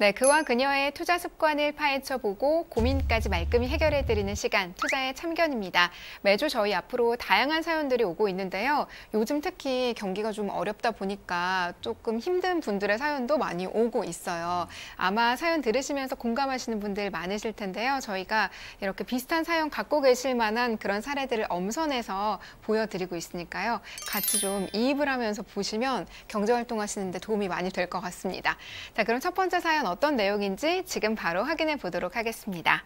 네, 그와 그녀의 투자 습관을 파헤쳐보고 고민까지 말끔히 해결해드리는 시간, 투자의 참견입니다. 매주 저희 앞으로 다양한 사연들이 오고 있는데요. 요즘 특히 경기가 좀 어렵다 보니까 조금 힘든 분들의 사연도 많이 오고 있어요. 아마 사연 들으시면서 공감하시는 분들 많으실 텐데요. 저희가 이렇게 비슷한 사연 갖고 계실 만한 그런 사례들을 엄선해서 보여드리고 있으니까요. 같이 좀 이입을 하면서 보시면 경제활동 하시는데 도움이 많이 될 것 같습니다. 자, 그럼 첫 번째 사연 어떤 내용인지 지금 바로 확인해 보도록 하겠습니다.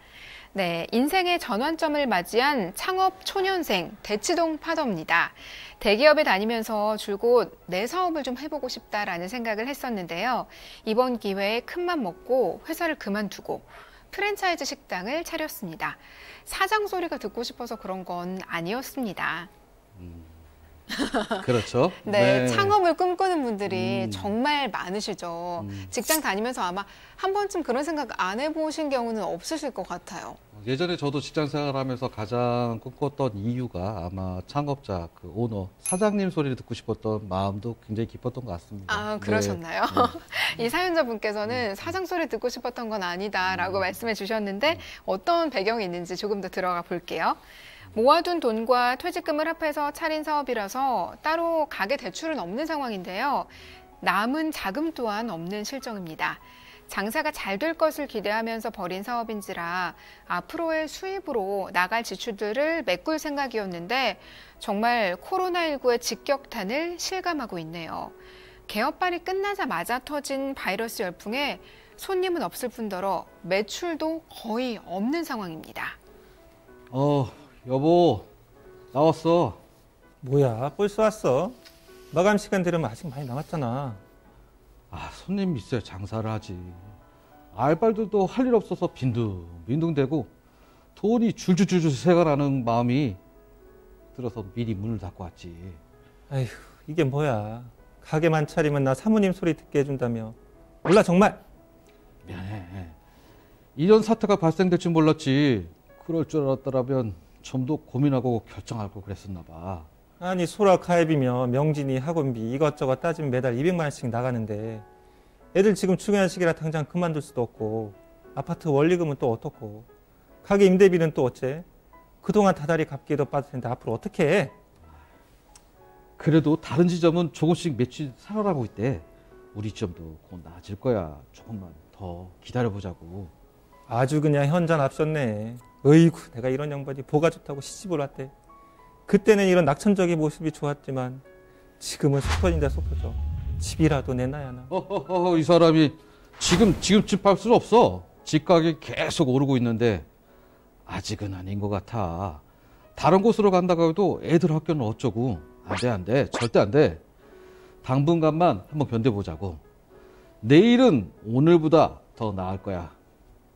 네, 인생의 전환점을 맞이한 창업 초년생 대치동 파더입니다. 대기업에 다니면서 줄곧 내 사업을 좀 해보고 싶다라는 생각을 했었는데요. 이번 기회에 큰맘 먹고 회사를 그만두고 프랜차이즈 식당을 차렸습니다. 사장 소리가 듣고 싶어서 그런 건 아니었습니다. 음. 그렇죠. 네, 네. 창업을 꿈꾸는 분들이 음. 정말 많으시죠. 음. 직장 다니면서 아마 한 번쯤 그런 생각 안 해보신 경우는 없으실 것 같아요. 예전에 저도 직장 생활하면서 가장 꿈꿨던 이유가 아마 창업자, 그 오너, 사장님 소리를 듣고 싶었던 마음도 굉장히 깊었던 것 같습니다. 아, 네. 그러셨나요? 이 사연자분께서는 사장 소리 듣고 싶었던 건 아니다라고 음. 말씀해 주셨는데 어떤 배경이 있는지 조금 더 들어가 볼게요. 모아둔 돈과 퇴직금을 합해서 차린 사업이라서 따로 가게 대출은 없는 상황인데요. 남은 자금 또한 없는 실정입니다. 장사가 잘 될 것을 기대하면서 벌인 사업인지라 앞으로의 수입으로 나갈 지출들을 메꿀 생각이었는데 정말 코로나19의 직격탄을 실감하고 있네요. 개업발이 끝나자마자 터진 바이러스 열풍에 손님은 없을 뿐더러 매출도 거의 없는 상황입니다. 어, 여보, 나왔어. 뭐야, 벌써 왔어? 마감 시간 되려면 아직 많이 남았잖아. 아, 손님 있어야 장사를 하지. 알바들도 할 일 없어서 빈둥 빈둥대고 돈이 줄줄줄줄 새가라는 마음이 들어서 미리 문을 닫고 왔지. 아휴, 이게 뭐야. 가게만 차리면 나 사모님 소리 듣게 해준다며. 몰라, 정말. 미안해. 이런 사태가 발생될 줄 몰랐지. 그럴 줄 알았더라면 좀 더 고민하고 결정할 걸 그랬었나 봐. 아니, 소라 가입이며 명진이 학원비 이것저것 따지면 매달 200만 원씩 나가는데 애들 지금 중요한 시기라 당장 그만둘 수도 없고 아파트 원리금은 또 어떻고 가게 임대비는 또 어째? 그동안 다달이 갚기에도 텐데 앞으로 어떻게 해? 그래도 다른 지점은 조금씩 매출 살아나고 있대. 우리 지점도 곧 나아질 거야. 조금만 더 기다려보자고. 아주 그냥 현잔 앞섰네. 어이구, 내가 이런 양반이 보가 좋다고 시집을 왔대. 그때는 이런 낙천적인 모습이 좋았지만 지금은 속 터진다 속 터져. 집이라도 내놔야 하나. 어허허, 이 사람이 지금, 지금 집팔 수는 없어. 집 가격이 계속 오르고 있는데 아직은 아닌 것 같아. 다른 곳으로 간다고 해도 애들 학교는 어쩌고. 안 돼, 안 돼. 절대 안 돼. 당분간만 한번 견뎌보자고. 내일은 오늘보다 더 나을 거야.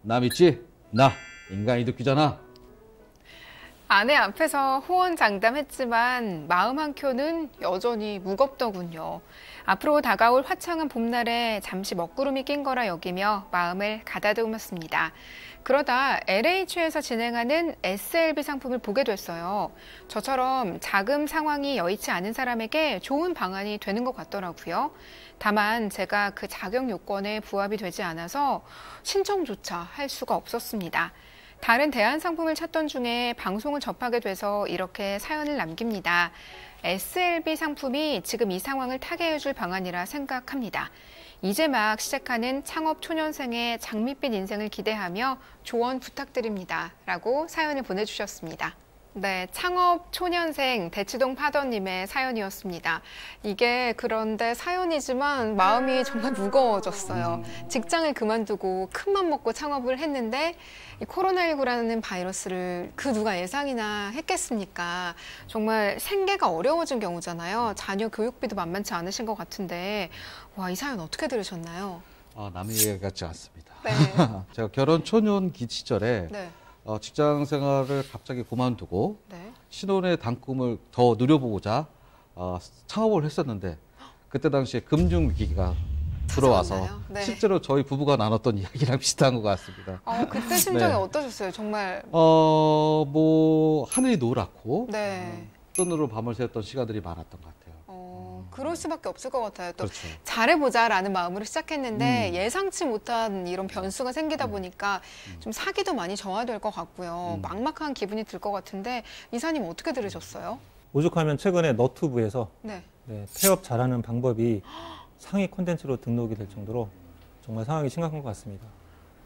나 믿지? 나 인간이 느끼잖아. 아내 앞에서 호언장담했지만 마음 한켠은 여전히 무겁더군요. 앞으로 다가올 화창한 봄날에 잠시 먹구름이 낀 거라 여기며 마음을 가다듬었습니다. 그러다 LH에서 진행하는 SLB 상품을 보게 됐어요. 저처럼 자금 상황이 여의치 않은 사람에게 좋은 방안이 되는 것 같더라고요. 다만 제가 그 자격 요건에 부합이 되지 않아서 신청조차 할 수가 없었습니다. 다른 대안 상품을 찾던 중에 방송을 접하게 돼서 이렇게 사연을 남깁니다. SLB 상품이 지금 이 상황을 타게 해줄 방안이라 생각합니다. 이제 막 시작하는 창업 초년생의 장밋빛 인생을 기대하며 조언 부탁드립니다. 라고 사연을 보내주셨습니다. 네, 창업 초년생 대치동 파더님의 사연이었습니다. 이게 그런데 사연이지만 마음이 정말 무거워졌어요. 직장을 그만두고 큰맘 먹고 창업을 했는데 이 코로나19라는 바이러스를 그 누가 예상이나 했겠습니까? 정말 생계가 어려워진 경우잖아요. 자녀 교육비도 만만치 않으신 것 같은데 와, 이 사연 어떻게 들으셨나요? 아, 남의 얘기 같지 않습니다. 네. 제가 결혼 초년기 시절에 네. 어, 직장 생활을 갑자기 그만두고 네. 신혼의 단꿈을 더 누려보고자 어, 창업을 했었는데 그때 당시에 금융 위기가 들어와서? 네. 실제로 저희 부부가 나눴던 이야기랑 비슷한 것 같습니다. 어, 그때 심정이 네. 어떠셨어요? 정말 어, 뭐 하늘이 노랗고 네. 뜬으로 밤을 새웠던 시간들이 많았던 것 같아요. 어, 그럴 수밖에 없을 것 같아요. 또 그렇죠. 잘해보자라는 마음으로 시작했는데 음. 예상치 못한 이런 변수가 생기다 보니까 음. 좀 사기도 많이 저하될 것 같고요. 음. 막막한 기분이 들 것 같은데 이사님 어떻게 들으셨어요? 오죽하면 최근에 너튜브에서 네. 네, 폐업 잘하는 방법이 상위 콘텐츠로 등록이 될 정도로 정말 상황이 심각한 것 같습니다.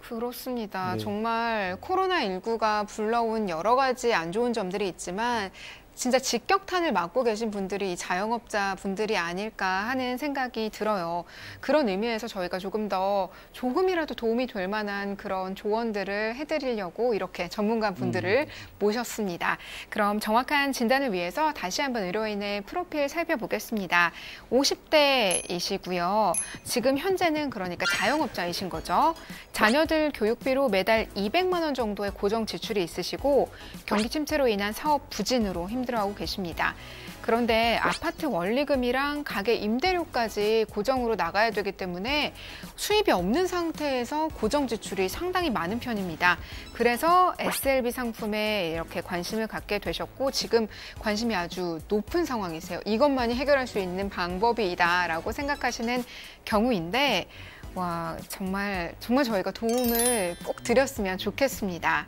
그렇습니다. 네. 정말 코로나19가 불러온 여러 가지 안 좋은 점들이 있지만 진짜 직격탄을 맞고 계신 분들이 이 자영업자 분들이 아닐까 하는 생각이 들어요. 그런 의미에서 저희가 조금 더 조금이라도 도움이 될 만한 그런 조언들을 해드리려고 이렇게 전문가 분들을 모셨습니다. 그럼 정확한 진단을 위해서 다시 한번 의료인의 프로필 살펴보겠습니다. 50대이시고요. 지금 현재는 그러니까 자영업자이신 거죠. 자녀들 교육비로 매달 200만 원 정도의 고정 지출이 있으시고 경기 침체로 인한 사업 부진으로 힘 들어하고 계십니다. 그런데 아파트 원리금이랑 가게 임대료까지 고정으로 나가야 되기 때문에 수입이 없는 상태에서 고정 지출이 상당히 많은 편입니다. 그래서 SLB 상품에 이렇게 관심을 갖게 되셨고 지금 관심이 아주 높은 상황이세요. 이것만이 해결할 수 있는 방법이다라고 생각하시는 경우인데 와 정말 정말 저희가 도움을 꼭 드렸으면 좋겠습니다.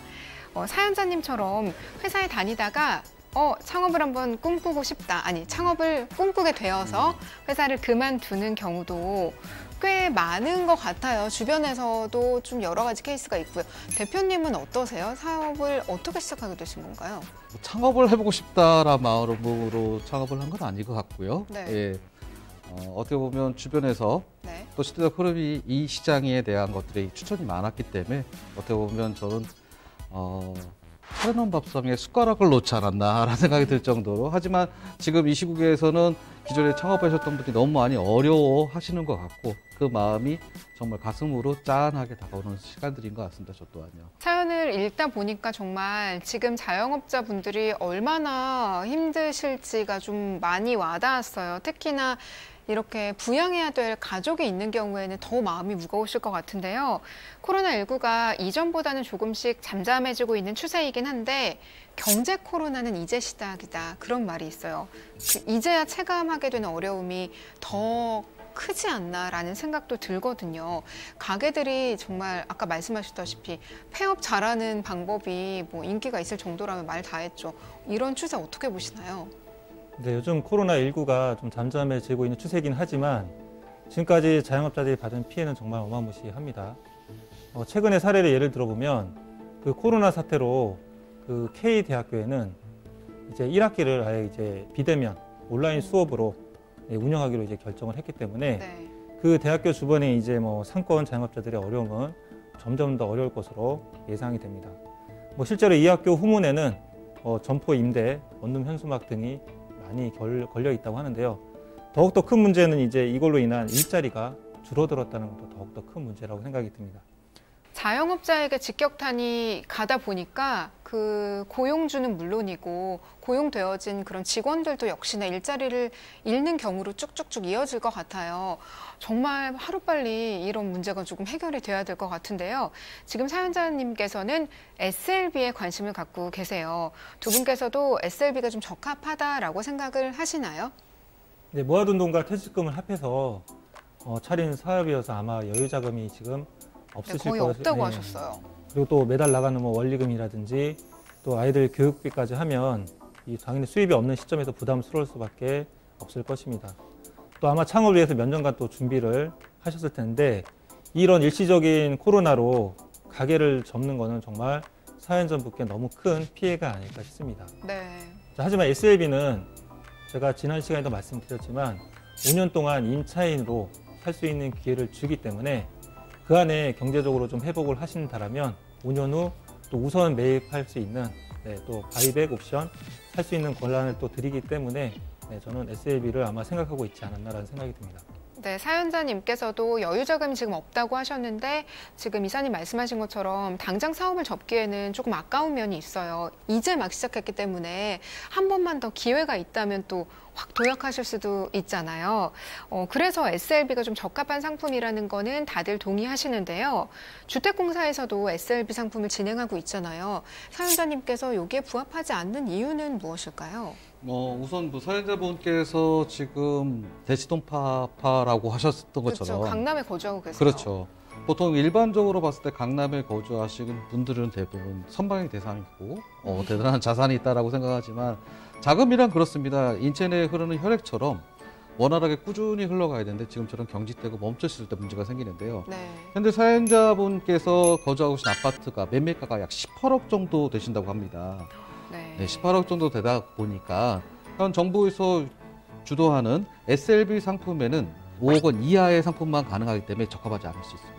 어, 사연자님처럼 회사에 다니다가 어, 창업을 한번 꿈꾸고 싶다. 아니, 창업을 꿈꾸게 되어서 회사를 그만두는 경우도 꽤 많은 것 같아요. 주변에서도 좀 여러 가지 케이스가 있고요. 대표님은 어떠세요? 사업을 어떻게 시작하게 되신 건가요? 뭐 창업을 해보고 싶다라 마음으로 창업을 한 건 아닌 것 같고요. 네. 예. 어, 어떻게 보면 주변에서 네. 또 시대적 흐름이 이 시장에 대한 것들이 추천이 많았기 때문에 어떻게 보면 저는 어, 차려놓은 밥상에 숟가락을 놓지 않았나라는 생각이 들 정도로 하지만 지금 이 시국에서는 기존에 창업하셨던 분들이 너무 많이 어려워 하시는 것 같고 그 마음이 정말 가슴으로 짠하게 다가오는 시간들인 것 같습니다. 저 또한요. 사연을 읽다 보니까 정말 지금 자영업자 분들이 얼마나 힘드실지가 좀 많이 와닿았어요. 특히나 이렇게 부양해야 될 가족이 있는 경우에는 더 마음이 무거우실 것 같은데요. 코로나19가 이전보다는 조금씩 잠잠해지고 있는 추세이긴 한데 경제 코로나는 이제 시작이다. 그런 말이 있어요. 그 이제야 체감하게 되는 어려움이 더 크지 않나라는 생각도 들거든요. 가게들이 정말 아까 말씀하셨다시피 폐업 잘하는 방법이 뭐 인기가 있을 정도라면 말 다 했죠. 이런 추세 어떻게 보시나요? 네, 요즘 코로나19가 좀 잠잠해지고 있는 추세이긴 하지만 지금까지 자영업자들이 받은 피해는 정말 어마무시합니다. 어, 최근의 사례를 예를 들어보면 그 코로나 사태로 그 K 대학교에는 이제 1학기를 아예 이제 비대면 온라인 수업으로 네, 운영하기로 이제 결정을 했기 때문에 네. 그 대학교 주변에 이제 뭐 상권 자영업자들의 어려움은 점점 더 어려울 것으로 예상이 됩니다. 뭐 실제로 이 학교 후문에는 어, 점포 임대, 원룸 현수막 등이 많이 결, 걸려 있다고 하는데요. 더욱더 큰 문제는 이제 이걸로 인한 일자리가 줄어들었다는 것도 더욱더 큰 문제라고 생각이 듭니다. 자영업자에게 직격탄이 가다 보니까 그 고용주는 물론이고 고용되어진 그런 직원들도 역시나 일자리를 잃는 경우로 쭉쭉쭉 이어질 것 같아요. 정말 하루빨리 이런 문제가 조금 해결이 돼야 될 것 같은데요. 지금 사연자님께서는 SLB에 관심을 갖고 계세요. 두 분께서도 SLB가 좀 적합하다라고 생각을 하시나요? 네, 모아둔 돈과 퇴직금을 합해서 어, 차린 사업이어서 아마 여유 자금이 지금 네, 없으실 거의 것 없다고 네. 하셨어요. 그리고 또 매달 나가는 뭐 원리금이라든지 또 아이들 교육비까지 하면 이 당연히 수입이 없는 시점에서 부담스러울 수밖에 없을 것입니다. 또 아마 창업을 위해서 몇 년간 또 준비를 하셨을 텐데 이런 일시적인 코로나로 가게를 접는 거는 정말 사연전 분께 너무 큰 피해가 아닐까 싶습니다. 네. 자, 하지만 SLB는 제가 지난 시간에도 말씀드렸지만 5년 동안 임차인으로 살 수 있는 기회를 주기 때문에 그 안에 경제적으로 좀 회복을 하신다라면 5년 후 또 우선 매입할 수 있는 네, 또 바이백 옵션 살 수 있는 권한을 또 드리기 때문에 네, 저는 SLB를 아마 생각하고 있지 않았나라는 생각이 듭니다. 네, 사연자님께서도 여유 자금이 지금 없다고 하셨는데 지금 이사님 말씀하신 것처럼 당장 사업을 접기에는 조금 아까운 면이 있어요. 이제 막 시작했기 때문에 한 번만 더 기회가 있다면 또 확 도약하실 수도 있잖아요. 어, 그래서 SLB가 좀 적합한 상품이라는 거는 다들 동의하시는데요. 주택공사에서도 SLB 상품을 진행하고 있잖아요. 사연자님께서 여기에 부합하지 않는 이유는 무엇일까요? 어, 우선 뭐 사연자분께서 지금 대치동파파라고 하셨던 것처럼 그렇죠. 강남에 거주하고 계세요. 그렇죠. 보통 일반적으로 봤을 때 강남에 거주하시는 분들은 대부분 선방의 대상이고 어, 대단한 자산이 있다라고 생각하지만 자금이란 그렇습니다. 인체 내에 흐르는 혈액처럼 원활하게 꾸준히 흘러가야 되는데 지금처럼 경직되고 멈췄을 때 문제가 생기는데요. 네. 현재 사연자분께서 거주하고 계신 아파트가 매매가가 약 18억 정도 되신다고 합니다. 네. 네, 18억 정도 되다 보니까 현 정부에서 주도하는 SLB 상품에는 5억 원 이하의 상품만 가능하기 때문에 적합하지 않을 수 있습니다.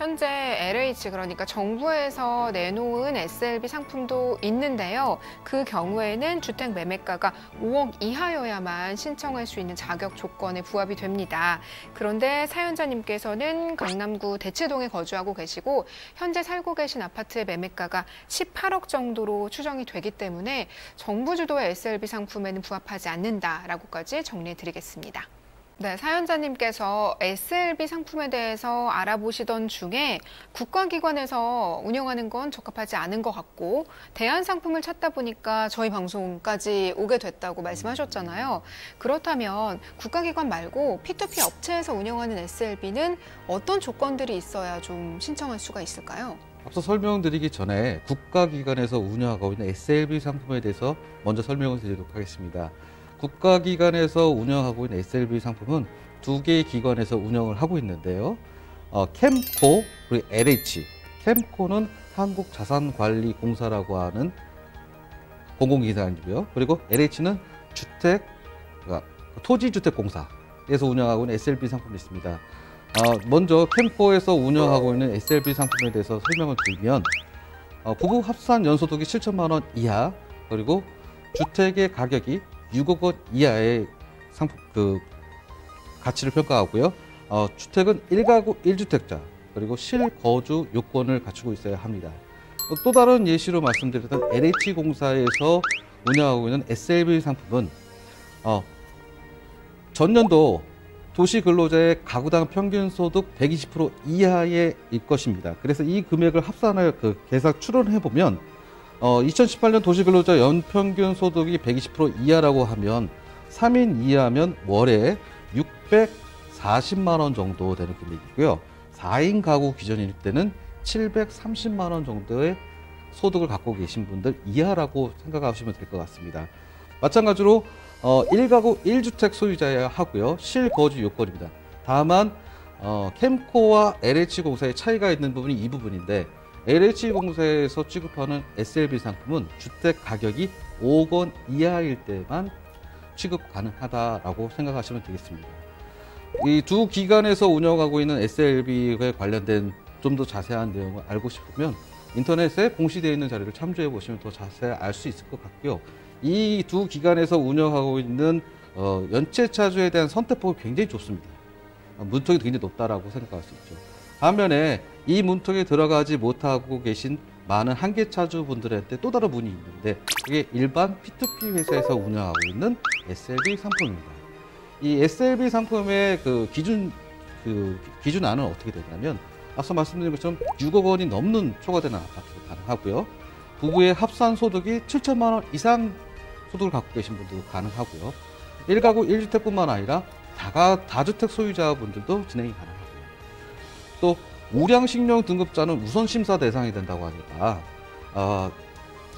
네. 현재 LH 그러니까 정부에서 내놓은 SLB 상품도 있는데요. 그 경우에는 주택 매매가가 5억 이하여야만 신청할 수 있는 자격 조건에 부합이 됩니다. 그런데 사연자님께서는 강남구 대치동에 거주하고 계시고 현재 살고 계신 아파트의 매매가가 18억 정도로 추정이 되기 때문에 정부 주도의 SLB 상품에는 부합하지 않는다라고까지 정리해 드리겠습니다. 네, 사연자님께서 SLB 상품에 대해서 알아보시던 중에 국가기관에서 운영하는 건 적합하지 않은 것 같고 대안 상품을 찾다 보니까 저희 방송까지 오게 됐다고 말씀하셨잖아요. 그렇다면 국가기관 말고 P2P 업체에서 운영하는 SLB는 어떤 조건들이 있어야 좀 신청할 수가 있을까요? 앞서 설명드리기 전에 국가기관에서 운영하고 있는 SLB 상품에 대해서 먼저 설명을 드리도록 하겠습니다. 국가기관에서 운영하고 있는 SLB 상품은 두 개의 기관에서 운영을 하고 있는데요. 어, 캠코 그리고 LH. 캠코는 한국자산관리공사라고 하는 공공기관이고요. 그리고 LH는 주택, 그러니까 토지주택공사에서 운영하고 있는 SLB 상품이 있습니다. 어, 먼저 캠코에서 운영하고 있는 SLB 상품에 대해서 설명을 드리면 어, 부부 합산 연소득이 7천만 원 이하 그리고 주택의 가격이 6억 원 이하의 상품 그 가치를 평가하고요. 어, 주택은 1가구 1주택자 그리고 실거주 요건을 갖추고 있어야 합니다. 어, 또 다른 예시로 말씀드렸던 LH 공사에서 운영하고 있는 SLB 상품은 어, 전년도 도시 근로자의 가구당 평균 소득 120% 이하의 일 것입니다. 그래서 이 금액을 합산하여 그 계산 추론해 보면 어, 2018년 도시 근로자 연평균 소득이 120% 이하라고 하면 3인 이하면 월에 640만 원 정도 되는 금액이고요. 4인 가구 기준일 때는 730만 원 정도의 소득을 갖고 계신 분들 이하라고 생각하시면 될 것 같습니다. 마찬가지로 어, 1가구 1주택 소유자여야 하고요. 실거주 요건입니다. 다만 어, 캠코와 LH공사의 차이가 있는 부분이 이 부분인데 LH공사에서 취급하는 SLB 상품은 주택 가격이 5억 원 이하일 때만 취급 가능하다라고 생각하시면 되겠습니다. 이 두 기관에서 운영하고 있는 SLB에 관련된 좀 더 자세한 내용을 알고 싶으면 인터넷에 공시되어 있는 자료를 참조해 보시면 더 자세히 알 수 있을 것 같고요. 이 두 기관에서 운영하고 있는 어, 연체 차주에 대한 선택폭이 굉장히 좋습니다. 어, 문턱이 굉장히 높다라고 생각할 수 있죠. 반면에 이 문턱에 들어가지 못하고 계신 많은 한계 차주분들한테 또 다른 문이 있는데 그게 일반 P2P 회사에서 운영하고 있는 SLB 상품입니다. 이 SLB 상품의 그 기준 그 기준안은 어떻게 되냐면 앞서 말씀드린 것처럼 6억 원이 넘는 초과되는 아파트도 가능하고요. 부부의 합산 소득이 7천만 원 이상 소득을 갖고 계신 분들도 가능하고요. 1가구 1주택뿐만 아니라 다가 다주택 소유자분들도 진행이 가능합니다. 또 우량식량 등급자는 우선 심사 대상이 된다고 하니까 어,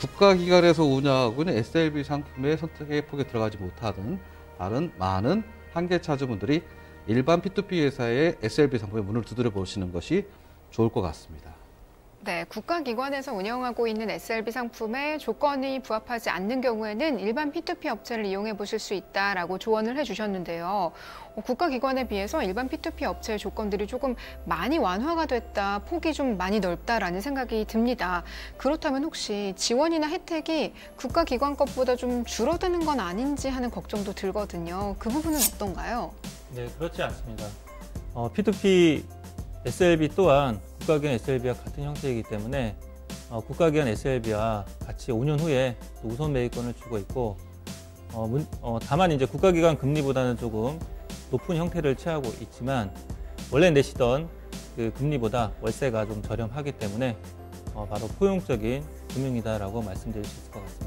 국가기관에서 운영하고 있는 SLB 상품의 선택의 폭에 들어가지 못하는 다른 많은 한계 차주분들이 일반 P2P 회사의 SLB 상품의 문을 두드려 보시는 것이 좋을 것 같습니다. 네, 국가기관에서 운영하고 있는 SLB 상품에 조건이 부합하지 않는 경우에는 일반 P2P 업체를 이용해 보실 수 있다라고 조언을 해주셨는데요. 어, 국가기관에 비해서 일반 P2P 업체의 조건들이 조금 많이 완화가 됐다, 폭이 좀 많이 넓다라는 생각이 듭니다. 그렇다면 혹시 지원이나 혜택이 국가기관 것보다 좀 줄어드는 건 아닌지 하는 걱정도 들거든요. 그 부분은 어떤가요? 네, 그렇지 않습니다. 어, P2P SLB 또한 국가기관 SLB와 같은 형태이기 때문에 어, 국가기관 SLB와 같이 5년 후에 우선 매입권을 주고 있고 어, 문, 어, 다만 이제 국가기관 금리보다는 조금 높은 형태를 취하고 있지만 원래 내시던 그 금리보다 월세가 좀 저렴하기 때문에 어, 바로 포용적인 금융이다라고 말씀드릴 수 있을 것 같습니다.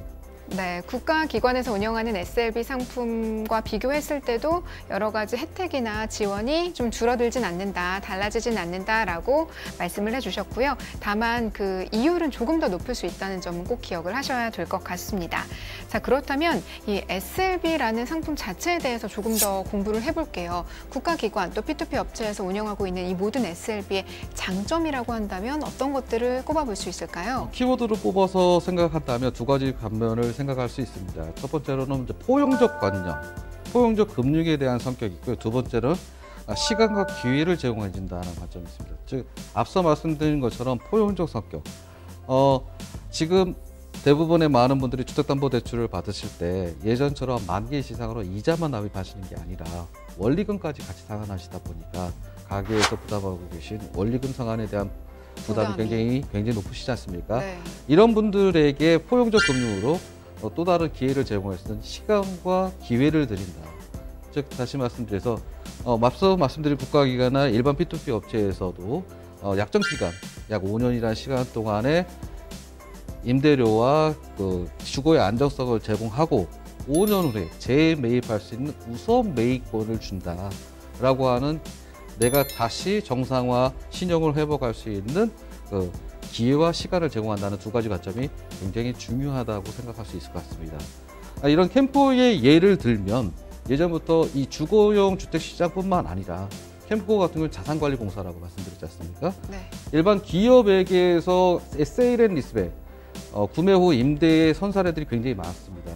네, 국가기관에서 운영하는 SLB 상품과 비교했을 때도 여러 가지 혜택이나 지원이 좀 줄어들진 않는다, 달라지진 않는다라고 말씀을 해주셨고요. 다만 그 이율은 조금 더 높을 수 있다는 점은 꼭 기억을 하셔야 될 것 같습니다. 자, 그렇다면 이 SLB라는 상품 자체에 대해서 조금 더 공부를 해볼게요. 국가기관 또 P2P 업체에서 운영하고 있는 이 모든 SLB의 장점이라고 한다면 어떤 것들을 꼽아볼 수 있을까요? 키워드를 뽑아서 생각한다면 두 가지 관면을 생각 할 수 있습니다. 첫 번째로는 포용적 관념, 포용적 금융에 대한 성격이 있고요. 두 번째는 시간과 기회를 제공해 준다는 관점이 있습니다. 즉 앞서 말씀드린 것처럼 포용적 성격. 어, 지금 대부분의 많은 분들이 주택담보대출을 받으실 때 예전처럼 만기 시상으로 이자만 납입하시는 게 아니라 원리금까지 같이 상환하시다 보니까 가게에서 부담하고 계신 원리금 상환에 대한 부담이. 굉장히 굉장히 높으시지 않습니까? 네. 이런 분들에게 포용적 금융으로 어, 또 다른 기회를 제공할 수 있는 시간과 기회를 드린다. 즉 다시 말씀드려서 어, 앞서 말씀드린 국가기관이나 일반 P2P 업체에서도 어, 약정 기간 약 5년이라는 시간 동안에 임대료와 그 주거의 안정성을 제공하고 5년 후에 재매입할 수 있는 우선 매입권을 준다라고 하는 내가 다시 정상화 신용을 회복할 수 있는 그 기회와 시간을 제공한다는 두 가지 관점이 굉장히 중요하다고 생각할 수 있을 것 같습니다. 아, 이런 캠코의 예를 들면 예전부터 이 주거용 주택 시장뿐만 아니라 캠코 같은 경우는 자산관리공사라고 말씀드렸지 않습니까? 네. 일반 기업에게서 sale and leaseback 어, 구매 후 임대의 선사례들이 굉장히 많습니다.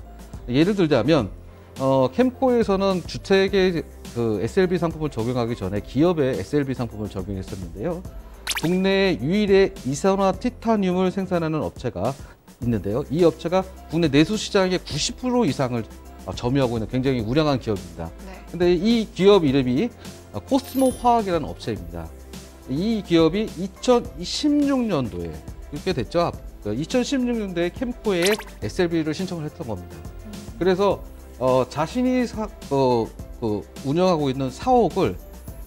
예를 들자면 어, 캠코에서는 주택의 그 SLB 상품을 적용하기 전에 기업에 SLB 상품을 적용했었는데요. 국내 유일의 이산화 티타늄을 생산하는 업체가 있는데요. 이 업체가 국내 내수 시장의 90% 이상을 어, 점유하고 있는 굉장히 우량한 기업입니다. 네. 근데 이 기업 이름이 어, 코스모 화학이라는 업체입니다. 이 기업이 2016년도에 이렇게 됐죠. 2016년도에 캠코에 SLB를 신청을 했던 겁니다. 그래서 어, 자신이 사, 어, 그 운영하고 있는 사옥을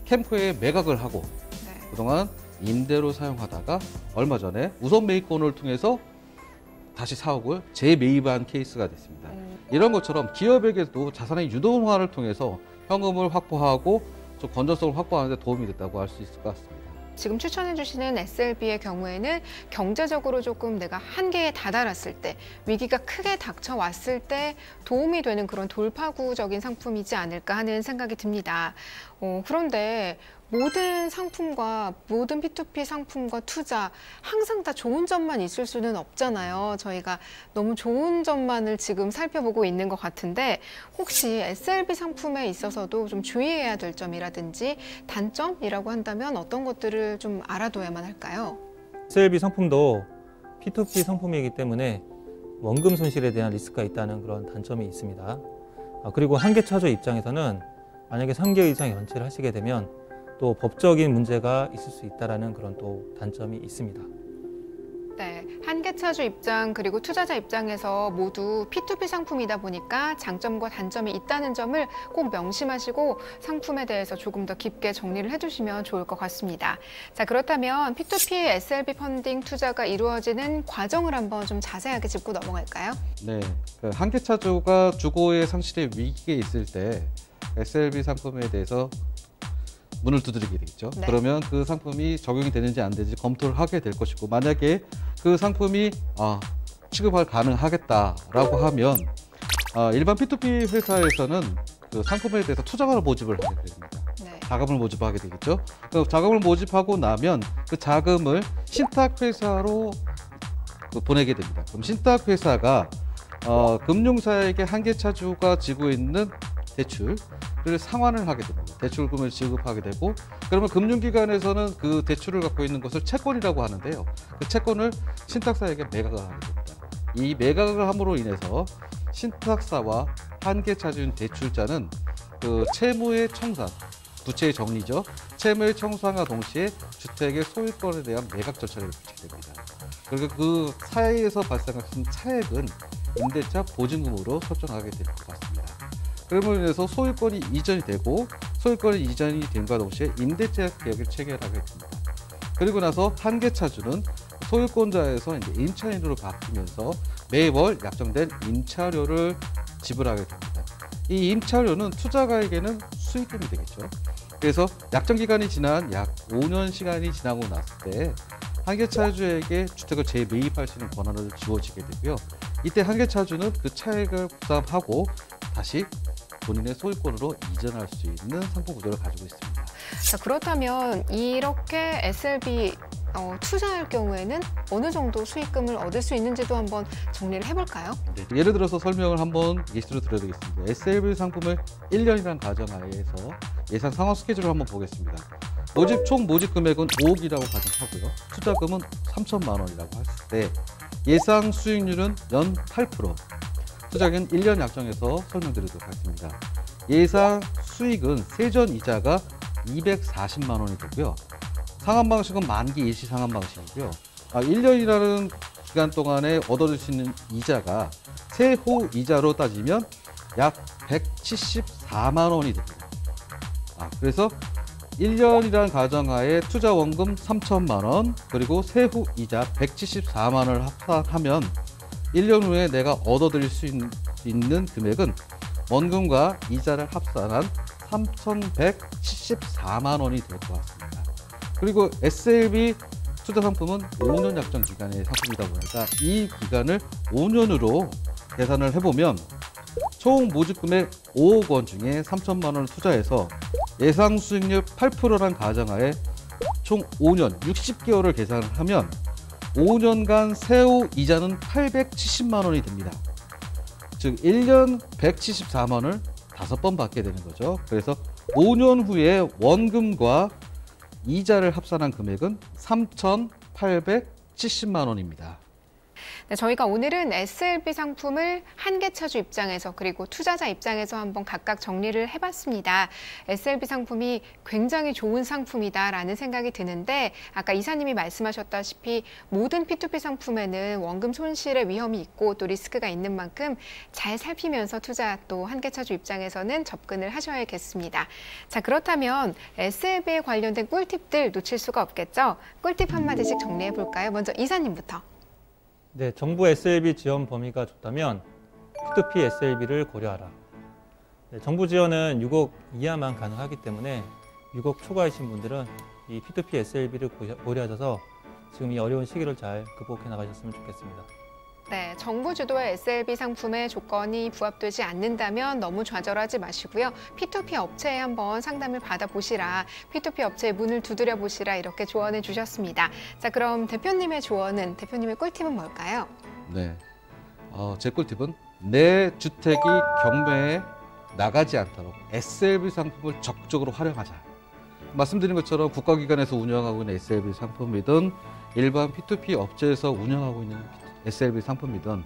캠코에 매각을 하고 네. 그동안 임대로 사용하다가 얼마 전에 우선 매입권을 통해서 다시 사옥을 재매입한 케이스가 됐습니다. 음, 이런 것처럼 기업에게도 자산의 유동화를 통해서 현금을 확보하고 좀 건전성을 확보하는 데 도움이 됐다고 할 수 있을 것 같습니다. 지금 추천해 주시는 SLB의 경우에는 경제적으로 조금 내가 한계에 다다랐을 때 위기가 크게 닥쳐왔을 때 도움이 되는 그런 돌파구적인 상품이지 않을까 하는 생각이 듭니다. 어, 그런데 모든 상품과 모든 P2P 상품과 투자 항상 다 좋은 점만 있을 수는 없잖아요. 저희가 너무 좋은 점만을 지금 살펴보고 있는 것 같은데 혹시 SLB 상품에 있어서도 좀 주의해야 될 점이라든지 단점이라고 한다면 어떤 것들을 좀 알아둬야만 할까요? SLB 상품도 P2P 상품이기 때문에 원금 손실에 대한 리스크가 있다는 그런 단점이 있습니다. 아, 그리고 한계 차주 입장에서는 만약에 3개월 이상 연체를 하시게 되면 또 법적인 문제가 있을 수 있다라는 그런 또 단점이 있습니다. 네, 한계차주 입장 그리고 투자자 입장에서 모두 P2P 상품이다 보니까 장점과 단점이 있다는 점을 꼭 명심하시고 상품에 대해서 조금 더 깊게 정리를 해주시면 좋을 것 같습니다. 자, 그렇다면 P2P SLB 펀딩 투자가 이루어지는 과정을 한번 좀 자세하게 짚고 넘어갈까요? 네, 그 한계차주가 주거의 상실의 위기에 있을 때 SLB 상품에 대해서 문을 두드리게 되겠죠. 네. 그러면 그 상품이 적용이 되는지 안 되는지 검토를 하게 될 것이고 만약에 그 상품이 아, 취급할 가능하겠다라고 하면 아, 일반 P2P 회사에서는 그 상품에 대해서 투자금을 모집을 하게 됩니다. 네. 자금을 모집하게 되겠죠. 그 자금을 모집하고 나면 그 자금을 신탁 회사로 그 보내게 됩니다. 그럼 신탁 회사가 어, 금융사에게 한계 차주가 지고 있는 대출 을 상환을 하게 됩니다. 대출금을 지급하게 되고 그러면 금융기관에서는 그 대출을 갖고 있는 것을 채권이라고 하는데요. 그 채권을 신탁사에게 매각을 하게 됩니다. 이 매각을 함으로 인해서 신탁사와 한계차주인 대출자는 그 채무의 청산, 부채의 정리죠. 채무의 청산과 동시에 주택의 소유권에 대한 매각 절차를 거치게 됩니다. 그리고 그 사이에서 발생한 차액은 임대차 보증금으로 설정하게 될 것 같습니다. 그럼으로 인해서 소유권이 이전이 되고 소유권이 이전이 됨과 동시에 임대차 계약을 체결하게 됩니다. 그리고 나서 한계차주는 소유권자에서 이제 임차인으로 바뀌면서 매월 약정된 임차료를 지불하게 됩니다. 이 임차료는 투자가에게는 수익금이 되겠죠. 그래서 약정 기간이 지난 약 5년 시간이 지나고 났을 때 한계 차주에게 주택을 재매입할 수 있는 권한을 주어지게 되고요. 이때 한계 차주는 그 차액을 부담하고 다시 본인의 소유권으로 이전할 수 있는 상품 구조를 가지고 있습니다. 자, 그렇다면 이렇게 SLB 어, 투자할 경우에는 어느 정도 수익금을 얻을 수 있는지도 한번 정리를 해볼까요? 네, 예를 들어서 설명을 한번 예시로 드려드리겠습니다. SLB 상품을 1년이란 가정하에서 예상 상환 스케줄을 한번 보겠습니다. 모집 총 모집 금액은 5억이라고 가정하고요. 투자금은 3천만 원이라고 했을 때 예상 수익률은 연 8%. 투자기는 1년 약정에서 설명드리도록 하겠습니다. 예상 수익은 세전 이자가 240만 원이 되고요. 상환 방식은 만기 일시 상환 방식이고요. 아, 1년이라는 기간 동안에 얻어질 수 있는 이자가 세후 이자로 따지면 약 174만 원이 됩니다. 아, 그래서 1년이라는 가정하에 투자 원금 3천만 원 그리고 세후 이자 174만 원을 합산하면 1년 후에 내가 얻어들일 수 있- 있는 금액은 원금과 이자를 합산한 3,174만 원이 될 것 같습니다. 그리고 SLB 투자 상품은 5년 약정 기간의 상품이다 보니까 이 기간을 5년으로 계산을 해보면 총 모집 금액 5억 원 중에 3천만 원을 투자해서 예상 수익률 8%란 가정하에 총 5년 60개월을 계산을 하면 5년간 세후 이자는 870만 원이 됩니다. 즉 1년 174만 원을 다섯 번 받게 되는 거죠. 그래서 5년 후에 원금과 이자를 합산한 금액은 3,870만 원입니다. 네, 저희가 오늘은 SLB 상품을 한계차주 입장에서 그리고 투자자 입장에서 한번 각각 정리를 해봤습니다. SLB 상품이 굉장히 좋은 상품이다라는 생각이 드는데 아까 이사님이 말씀하셨다시피 모든 P2P 상품에는 원금 손실의 위험이 있고 또 리스크가 있는 만큼 잘 살피면서 투자 또 한계차주 입장에서는 접근을 하셔야겠습니다. 자 그렇다면 SLB에 관련된 꿀팁들 놓칠 수가 없겠죠? 꿀팁 한마디씩 정리해 볼까요? 먼저 이사님부터. 네, 정부 SLB 지원 범위가 좋다면 P2P SLB를 고려하라. 네, 정부 지원은 6억 이하만 가능하기 때문에 6억 초과이신 분들은 이 P2P SLB를 고려하셔서 지금 이 어려운 시기를 잘 극복해 나가셨으면 좋겠습니다. 네, 정부 주도의 SLB 상품의 조건이 부합되지 않는다면 너무 좌절하지 마시고요. P2P 업체에 한번 상담을 받아보시라. P2P 업체의 문을 두드려 보시라. 이렇게 조언해 주셨습니다. 자, 그럼 대표님의 조언은, 대표님의 꿀팁은 뭘까요? 네. 어, 제 꿀팁은 내 주택이 경매에 나가지 않도록 SLB 상품을 적극적으로 활용하자. 말씀드린 것처럼 국가기관에서 운영하고 있는 SLB 상품이든 일반 P2P 업체에서 운영하고 있는 SLB 상품이든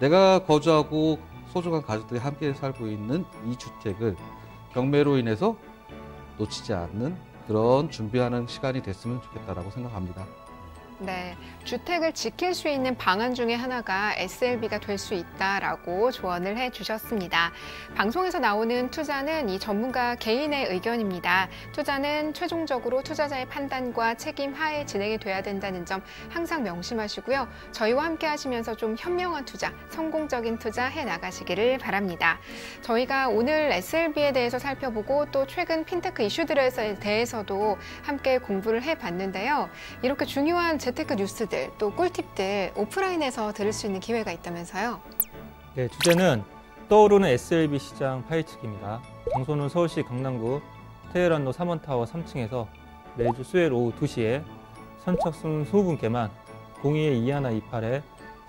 내가 거주하고 소중한 가족들이 함께 살고 있는 이 주택을 경매로 인해서 놓치지 않는 그런 준비하는 시간이 됐으면 좋겠다라고 생각합니다. 네, 주택을 지킬 수 있는 방안 중에 하나가 SLB가 될 수 있다라고 조언을 해 주셨습니다. 방송에서 나오는 투자는 이 전문가 개인의 의견입니다. 투자는 최종적으로 투자자의 판단과 책임 하에 진행이 돼야 된다는 점 항상 명심하시고요. 저희와 함께 하시면서 좀 현명한 투자, 성공적인 투자 해 나가시기를 바랍니다. 저희가 오늘 SLB에 대해서 살펴보고 또 최근 핀테크 이슈들에 대해서도 함께 공부를 해 봤는데요. 이렇게 중요한 재테크 뉴스들 또 꿀팁들 오프라인에서 들을 수 있는 기회가 있다면서요. 네, 주제는 떠오르는 SLB 시장 파헤치기입니다. 장소는 서울시 강남구 테헤란로 3원타워 3층에서 매주 수요일 오후 2시에 선착순 20분께만 02-2128에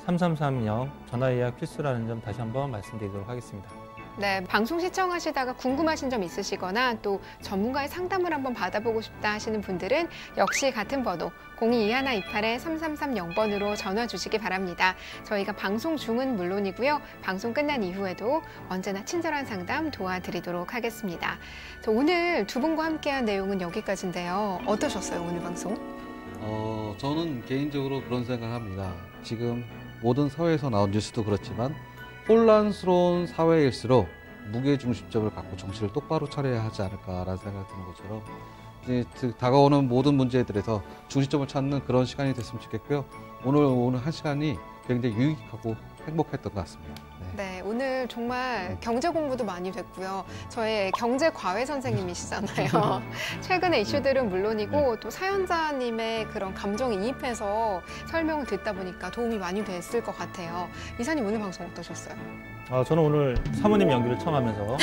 3330 전화 예약 필수라는 점 다시 한번 말씀드리도록 하겠습니다. 네, 방송 시청하시다가 궁금하신 점 있으시거나 또 전문가의 상담을 한번 받아보고 싶다 하시는 분들은 역시 같은 번호 022128에 3330번으로 전화 주시기 바랍니다. 저희가 방송 중은 물론이고요. 방송 끝난 이후에도 언제나 친절한 상담 도와드리도록 하겠습니다. 자, 오늘 두 분과 함께한 내용은 여기까지인데요. 어떠셨어요, 오늘 방송? 어, 저는 개인적으로 그런 생각합니다. 지금 모든 사회에서 나온 뉴스도 그렇지만 혼란스러운 사회일수록 무게 중심점을 갖고 정신을 똑바로 차려야 하지 않을까라는 생각이 드는 것처럼 이제 그 다가오는 모든 문제들에서 중심점을 찾는 그런 시간이 됐으면 좋겠고요. 오늘 오늘 한 시간이 굉장히 유익하고 행복했던 것 같습니다. 네. 네, 오늘 정말 경제 공부도 많이 됐고요. 저의 경제 과외 선생님이시잖아요. 최근의 이슈들은 물론이고 또 사연자님의 그런 감정에 이입해서 설명을 듣다 보니까 도움이 많이 됐을 것 같아요. 이사님 오늘 방송 어떠셨어요? 아, 저는 오늘 사모님 연기를 처음 하면서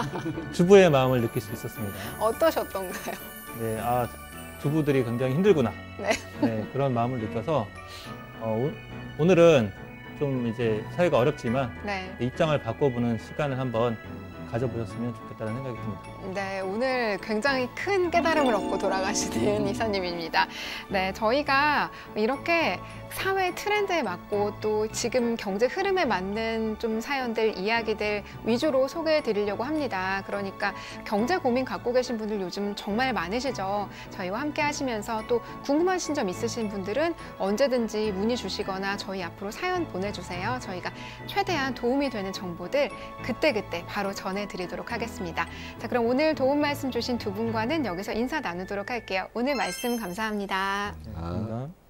주부의 마음을 느낄 수 있었습니다. 어떠셨던가요? 네, 아, 주부들이 굉장히 힘들구나. 네. 그런 마음을 느껴서 어, 오, 오늘은 좀 이제 사회가 어렵지만 네. 입장을 바꿔보는 시간을 한번 가져보셨으면 좋겠다는 생각이 듭니다. 네, 오늘 굉장히 큰 깨달음을 얻고 돌아가시는 이사님입니다. 네, 저희가 이렇게 사회 트렌드에 맞고 또 지금 경제 흐름에 맞는 좀 사연들, 이야기들 위주로 소개해 드리려고 합니다. 그러니까 경제 고민 갖고 계신 분들 요즘 정말 많으시죠. 저희와 함께 하시면서 또 궁금하신 점 있으신 분들은 언제든지 문의 주시거나 저희 앞으로 사연 보내주세요. 저희가 최대한 도움이 되는 정보들 그때그때 바로 전해 드리도록 하겠습니다. 자, 그럼 오늘 도움 말씀 주신 두 분과는 여기서 인사 나누도록 할게요. 오늘 말씀 감사합니다. 네, 감사합니다.